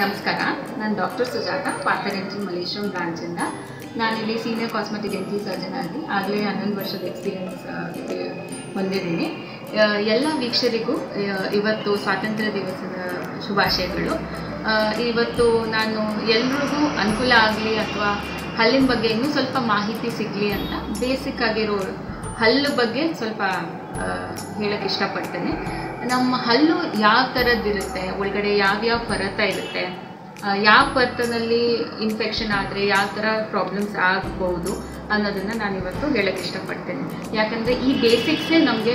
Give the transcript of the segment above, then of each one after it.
ನಮಸ್ಕಾರ. ನಾನು ಡಾಕ್ಟರ್ ಸುಜಾತ ಪಾರ್ಥರೆಂಟಿನ್ ಮಲೇಶ್ವರಂ ಬ್ರಾಂಚಿಂದ ನಾನಿಲ್ಲಿ ಸೀನಿಯರ್ ಕಾಸ್ಮೆಟಿಕ್ ಎಂಟಿ ಸರ್ಜನ್ ಆಗಿ, ಆಗಲೇ ಹನ್ನೊಂದು ವರ್ಷದ ಎಕ್ಸ್ಪೀರಿಯೆನ್ಸ್ ಹೊಂದಿದ್ದೀನಿ. ಎಲ್ಲ ವೀಕ್ಷರಿಗೂ ಇವತ್ತು ಸ್ವಾತಂತ್ರ್ಯ ದಿವಸದ ಶುಭಾಶಯಗಳು. ಇವತ್ತು ನಾನು ಎಲ್ರಿಗೂ ಅನುಕೂಲ ಆಗಲಿ ಅಥವಾ ಹಲ್ಲಿನ ಬಗ್ಗೆ ಇನ್ನೂ ಸ್ವಲ್ಪ ಮಾಹಿತಿ ಸಿಗಲಿ ಅಂತ ಬೇಸಿಕ್ ಆಗಿರೋ ಹಲ್ಲು ಬಗ್ಗೆ ಸ್ವಲ್ಪ ಹೇಳಕ್ಕೆ ಇಷ್ಟಪಡ್ತೇನೆ. ನಮ್ಮ ಹಲ್ಲು ಯಾವ ಥರದ್ದಿರುತ್ತೆ ಒಳಗಡೆ ಯಾವ್ಯಾವ ಪರತ ಇರುತ್ತೆ? ಯಾವ ಪರ್ತನಲ್ಲಿ ಇನ್ಫೆಕ್ಷನ್ ಆದರೆ ಯಾವ ಥರ ಪ್ರಾಬ್ಲಮ್ಸ್ ಆಗ್ಬೋದು ಅನ್ನೋದನ್ನು ನಾನು ಇವತ್ತು ಹೇಳಕ್ಕೆ ಇಷ್ಟಪಡ್ತೇನೆ. ಯಾಕಂದರೆ ಈ ಬೇಸಿಕ್ಸೇ ನಮಗೆ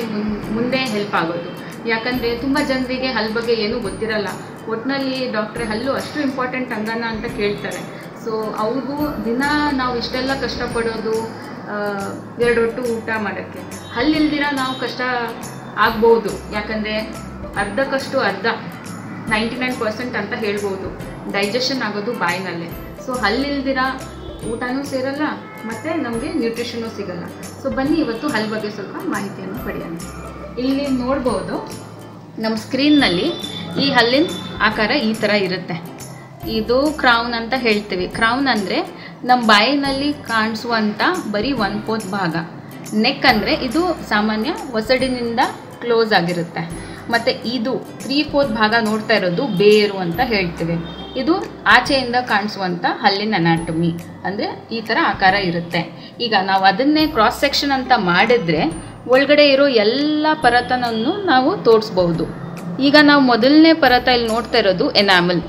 ಮುಂದೆ ಹೆಲ್ಪ್ ಆಗೋದು. ಯಾಕಂದರೆ ತುಂಬ ಜನರಿಗೆ ಹಲ್ಲು ಬಗ್ಗೆ ಏನೂ ಗೊತ್ತಿರಲ್ಲ. ಒಟ್ಟಿನಲ್ಲಿ ಡಾಕ್ಟ್ರೆ ಹಲ್ಲು ಅಷ್ಟು ಇಂಪಾರ್ಟೆಂಟ್ ಅಂಗನ ಅಂತ ಕೇಳ್ತಾರೆ. ಸೊ ಅವ್ರಿಗೂ ದಿನ ನಾವು ಇಷ್ಟೆಲ್ಲ ಕಷ್ಟಪಡೋದು ಎರಡು ಹೊಟ್ಟು ಊಟ ಮಾಡೋಕ್ಕೆ. ಹಲ್ಲಿಲ್ದಿರ ನಾವು ಕಷ್ಟ ಆಗ್ಬೋದು. ಯಾಕಂದರೆ ಅರ್ಧಕ್ಕಷ್ಟು ಅರ್ಧ, ನೈಂಟಿ ನೈನ್ ಪರ್ಸೆಂಟ್ ಅಂತ ಹೇಳ್ಬೋದು. ಡೈಜೆಷನ್ ಆಗೋದು ಬಾಯಿನಲ್ಲೇ. ಸೊ ಹಲ್ಲಿಲ್ದಿರ ಊಟನೂ ಸೇರಲ್ಲ, ಮತ್ತು ನಮಗೆ ನ್ಯೂಟ್ರಿಷನು ಸಿಗಲ್ಲ. ಸೊ ಬನ್ನಿ ಇವತ್ತು ಹಲ್ಲು ಬಗ್ಗೆ ಸ್ವಲ್ಪ ಮಾಹಿತಿಯನ್ನು ಪಡೆಯೋಣ. ಇಲ್ಲಿ ನೋಡ್ಬೋದು ನಮ್ಮ ಸ್ಕ್ರೀನ್ನಲ್ಲಿ ಈ ಹಲ್ಲಿನ ಆಕಾರ ಈ ಥರ ಇರುತ್ತೆ. ಇದು ಕ್ರೌನ್ ಅಂತ ಹೇಳ್ತೀವಿ. ಕ್ರೌನ್ ಅಂದರೆ ನಮ್ಮ ಬಾಯಿನಲ್ಲಿ ಕಾಣಿಸುವಂಥ ಬರೀ ಒನ್ ಫೋರ್ತ್ ಭಾಗ. ನೆಕ್ ಅಂದರೆ ಇದು ಸಾಮಾನ್ಯ ಒಸಡಿನಿಂದ ಕ್ಲೋಸ್ ಆಗಿರುತ್ತೆ. ಮತ್ತು ಇದು ತ್ರೀ ಫೋರ್ತ್ ಭಾಗ ನೋಡ್ತಾ ಇರೋದು ಬೇರು ಅಂತ ಹೇಳ್ತೀವಿ. ಇದು ಆಚೆಯಿಂದ ಕಾಣಿಸುವಂಥ ಹಲ್ಲಿನ ಅನಾಟಮಿ ಅಂದರೆ ಈ ಥರ ಆಕಾರ ಇರುತ್ತೆ. ಈಗ ನಾವು ಅದನ್ನೇ ಕ್ರಾಸ್ ಸೆಕ್ಷನ್ ಅಂತ ಮಾಡಿದ್ರೆ ಒಳಗಡೆ ಇರೋ ಎಲ್ಲ ಪರತನನ್ನು ನಾವು ತೋರಿಸ್ಬೋದು ಈಗ ನಾವು ಮೊದಲನೇ ಪರತ ಇಲ್ಲಿ ನೋಡ್ತಾ ಇರೋದು ಎನಾಮಲ್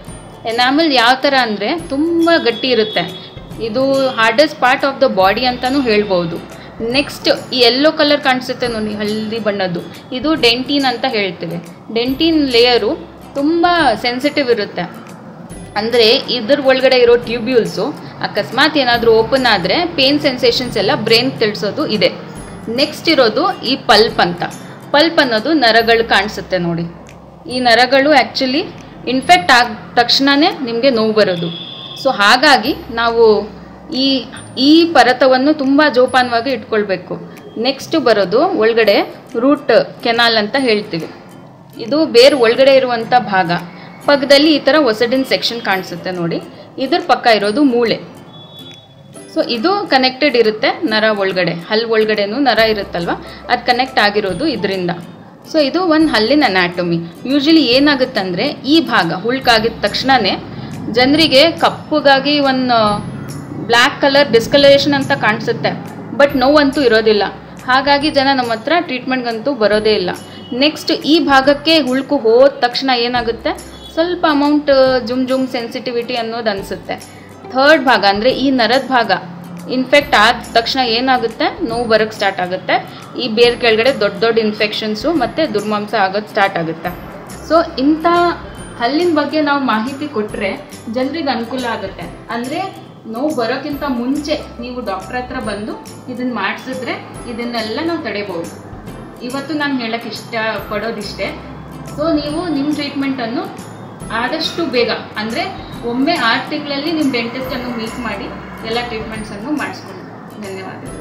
ಎನಾಮಲ್ ಯಾವ ಥರ ಅಂದರೆ ತುಂಬ ಗಟ್ಟಿ ಇರುತ್ತೆ. ಇದು hardest part of the body ಅಂತಲೂ ಹೇಳ್ಬೋದು. ನೆಕ್ಸ್ಟ್ ಈ ಯೆಲ್ಲೋ ಕಲರ್ ಕಾಣಿಸುತ್ತೆ ನೋಡಿ, ಹಳದಿ ಬಣ್ಣದ್ದು. ಇದು ಡೆಂಟಿನ್ ಅಂತ ಹೇಳ್ತೇವೆ. ಡೆಂಟಿನ್ ಲೇಯರು ತುಂಬ ಸೆನ್ಸಿಟಿವ್ ಇರುತ್ತೆ. ಅಂದರೆ ಇದ್ರ ಒಳಗಡೆ ಇರೋ ಟ್ಯೂಬ್ಯೂಲ್ಸು ಅಕಸ್ಮಾತ್ ಏನಾದರೂ ಓಪನ್ ಆದರೆ ಪೇನ್ ಸೆನ್ಸೇಷನ್ಸ್ ಎಲ್ಲ ಬ್ರೈನ್ ತಿಳಿಸೋದು ಇದೆ. ನೆಕ್ಸ್ಟ್ ಇರೋದು ಈ ಪಲ್ಪ್ ಅಂತ. ಪಲ್ಪ್ ಅನ್ನೋದು ನರಗಳು ಕಾಣಿಸುತ್ತೆ ನೋಡಿ. ಈ ನರಗಳು ಆ್ಯಕ್ಚುಲಿ ಇನ್ಫೆಕ್ಟ್ ಆದ ತಕ್ಷಣವೇ ನಿಮಗೆ ನೋವು ಬರೋದು. ಸೊ ಹಾಗಾಗಿ ನಾವು ಈ ಈ ಪರತವನ್ನು ತುಂಬ ಜೋಪಾನವಾಗಿ ಇಟ್ಕೊಳ್ಬೇಕು. ನೆಕ್ಸ್ಟ್ ಬರೋದು ಒಳಗಡೆ ರೂಟ್ ಕೆನಾಲ್ ಅಂತ ಹೇಳ್ತೀವಿ. ಇದು ಬೇರೆ ಒಳಗಡೆ ಇರುವಂಥ ಭಾಗ. ಪಕ್ಕದಲ್ಲಿ ಈ ಥರ ಒಸಡಿನ ಸೆಕ್ಷನ್ ಕಾಣಿಸುತ್ತೆ ನೋಡಿ. ಇದ್ರ ಪಕ್ಕ ಇರೋದು ಮೂಳೆ. ಸೊ ಇದು ಕನೆಕ್ಟೆಡ್ ಇರುತ್ತೆ ನರ ಒಳಗಡೆ. ಹಲ್ಲು ಒಳಗಡೆನೂ ನರ ಇರುತ್ತಲ್ವ? ಅದು ಕನೆಕ್ಟ್ ಆಗಿರೋದು ಇದರಿಂದ. ಸೊ ಇದು ಒಂದು ಹಲ್ಲಿನ ಅನಾಟಮಿ ಯೂಶಲಿ ಏನಾಗುತ್ತಂದರೆ ಈ ಭಾಗ ಹುಳ್ಕಾಗಿದ ತಕ್ಷಣವೇ ಜನರಿಗೆ ಕಪ್ಪುಗಾಗಿ ಒಂದು ಬ್ಲ್ಯಾಕ್ ಕಲರ್ ಡಿಸ್ಕಲರೇಷನ್ ಅಂತ ಕಾಣಿಸುತ್ತೆ. ಬಟ್ ನೋವಂತೂ ಇರೋದಿಲ್ಲ. ಹಾಗಾಗಿ ಜನ ನಮ್ಮ ಹತ್ರ ಟ್ರೀಟ್ಮೆಂಟ್ಗಂತೂ ಬರೋದೇ ಇಲ್ಲ. ನೆಕ್ಸ್ಟ್ ಈ ಭಾಗಕ್ಕೆ ಹುಳ್ಕು ಹೋದ ತಕ್ಷಣ ಏನಾಗುತ್ತೆ? ಸ್ವಲ್ಪ ಅಮೌಂಟ್ ಜುಮ್ ಜುಮ್ ಸೆನ್ಸಿಟಿವಿಟಿ ಅನ್ನೋದು ಅನಿಸುತ್ತೆ. ಥರ್ಡ್ ಭಾಗ ಅಂದರೆ ಈ ನರದ ಭಾಗ. ಇನ್ಫೆಕ್ಟ್ ಆದ ತಕ್ಷಣ ಏನಾಗುತ್ತೆ? ನೋವು ಬರೋಕ್ಕೆ ಸ್ಟಾರ್ಟ್ ಆಗುತ್ತೆ. ಈ ಬೇರ್ ಕೆಳಗಡೆ ದೊಡ್ಡ ದೊಡ್ಡ ಇನ್ಫೆಕ್ಷನ್ಸು ಮತ್ತು ದುರ್ಮಾಂಸ ಆಗೋದು ಸ್ಟಾರ್ಟ್ ಆಗುತ್ತೆ. ಸೊ ಇಂಥ ಹಲ್ಲಿನ ಬಗ್ಗೆ ನಾವು ಮಾಹಿತಿ ಕೊಟ್ಟರೆ ಜನರಿಗೆ ಅನುಕೂಲ ಆಗುತ್ತೆ. ಅಂದರೆ ನೋವು ಬರೋಕ್ಕಿಂತ ಮುಂಚೆ ನೀವು ಡಾಕ್ಟ್ರ್ ಹತ್ರ ಬಂದು ಇದನ್ನು ಮಾಡಿಸಿದ್ರೆ ಇದನ್ನೆಲ್ಲ ನಾವು ತಡೆಯಬಹುದು ಇವತ್ತು ನಾನು ಹೇಳಕ್ಕೆ ಇಷ್ಟ ಪಡೋದಿಷ್ಟೇ ಸೊ ನೀವು ನಿಮ್ಮ ಟ್ರೀಟ್ಮೆಂಟನ್ನು ಆದಷ್ಟು ಬೇಗ, ಅಂದರೆ ಒಮ್ಮೆ ಆರು ತಿಂಗಳಲ್ಲಿ ನಿಮ್ಮ ಡೆಂಟಿಸ್ಟನ್ನು ಮೀಟ್ ಮಾಡಿ ಎಲ್ಲ ಟ್ರೀಟ್ಮೆಂಟ್ಸನ್ನು ಮಾಡಿಸ್ಕೊಳ್ಳಿ. ಧನ್ಯವಾದಗಳು.